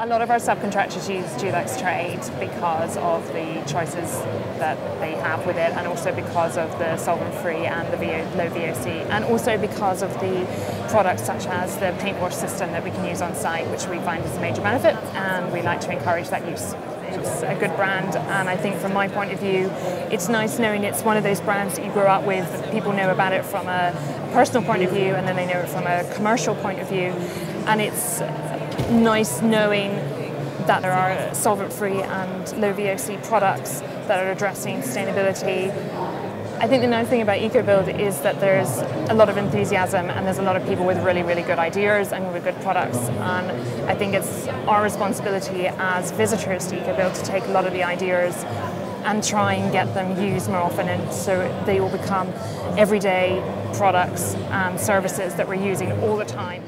A lot of our subcontractors use Dulux Trade because of the choices that they have with it and also because of the solvent free and the low VOC and also because of the products such as the paint wash system that we can use on site which we find is a major benefit and we like to encourage that use. It's a good brand and I think from my point of view it's nice knowing it's one of those brands that you grew up with, people know about it from a personal point of view and then they know it from a commercial point of view and it's nice knowing that there are solvent-free and low VOC products that are addressing sustainability. I think the nice thing about EcoBuild is that there's a lot of enthusiasm and there's a lot of people with really, really good ideas and with good products. And I think it's our responsibility as visitors to EcoBuild to take a lot of the ideas and try and get them used more often and so they will become everyday products and services that we're using all the time.